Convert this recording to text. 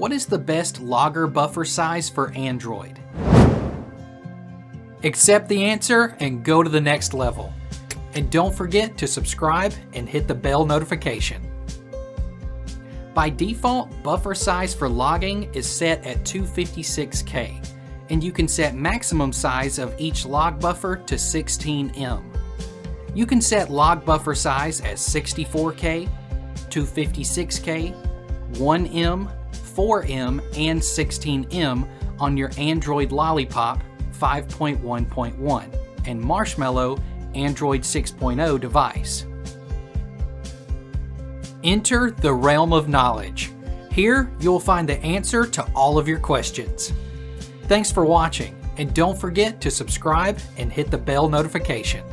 What is the best logger buffer size for Android? Accept the answer and go to the next level. And don't forget to subscribe and hit the bell notification. By default, buffer size for logging is set at 256K, and you can set maximum size of each log buffer to 16M. You can set log buffer size as 64K, 256K, 1M, 4M, and 16M on your Android Lollipop 5.1.1 and Marshmallow Android 6.0 device. Enter the realm of knowledge. Here, you'll find the answer to all of your questions. Thanks for watching, and don't forget to subscribe and hit the bell notification.